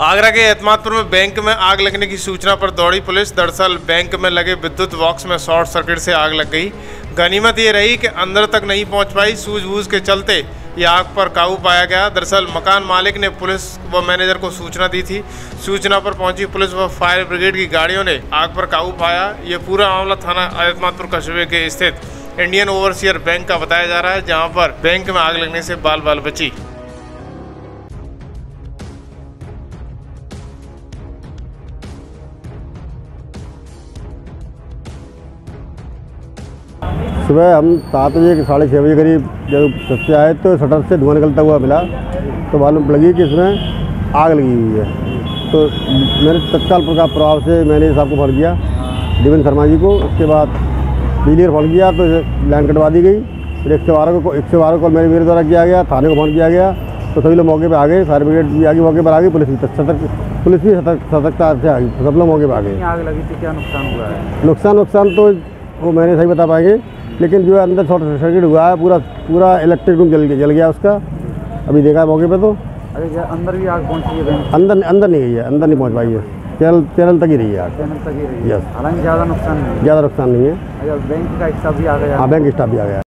आगरा के एतमादपुर में बैंक में आग लगने की सूचना पर दौड़ी पुलिस। दरअसल बैंक में लगे विद्युत बॉक्स में शॉर्ट सर्किट से आग लग गई। गनीमत ये रही कि अंदर तक नहीं पहुँच पाई। सूझबूझ के चलते ये आग पर काबू पाया गया। दरअसल मकान मालिक ने पुलिस व मैनेजर को सूचना दी थी। सूचना पर पहुँची पुलिस व फायर ब्रिगेड की गाड़ियों ने आग पर काबू पाया। ये पूरा मामला थाना एतमादपुर कस्बे के स्थित इंडियन ओवरसीयर बैंक का बताया जा रहा है, जहाँ पर बैंक में आग लगने से बाल बाल बची। सुबह हम सात बजे साढ़े छः बजे करीब जब सबसे आए तो शटर से धुआँ निकलता हुआ मिला तो मालूम लगी कि इसमें आग लगी हुई है। तो मेरे तत्काल प्रकार प्रभाव से मैंने साहब को फ़ोन किया देवेंद्र शर्मा जी को। उसके बाद बिजली फ़ोन किया तो लाइन कटवा दी गई। फिर एक सौ बारह को एक सौ बारह को मेरे मेरे द्वारा किया गया थाने को फ़ोन किया गया। तो सभी लोग मौके पर आ गए फायर ब्रिगेड भी आगे मौके पर आ गई पुलिस भी सतर्क पुलिस भी सतर्क सतर्कता से आ गई सब लोग मौके पर आ गए। आग लगी थी क्या नुकसान हुआ है? नुकसान नुकसान तो वो मैंने सही बता पाएँगे लेकिन जो है अंदर शॉर्ट सर्किट हुआ है पूरा पूरा इलेक्ट्रिक रूम जल जल गया उसका। अभी देखा है मौके पे तो। अरे अंदर भी आग पहुँची है अंदर अंदर नहीं गई है अंदर नहीं पहुँच पाई है। चैनल चैनल तक ही रही है आग। चैनल तक ही रही है। हालाँकि ज़्यादा नुकसान नहीं है। ज़्यादा नुकसान नहीं है। बैंक का स्टाफ भी आ गया। हाँ बैंक स्टाफ भी आ गया।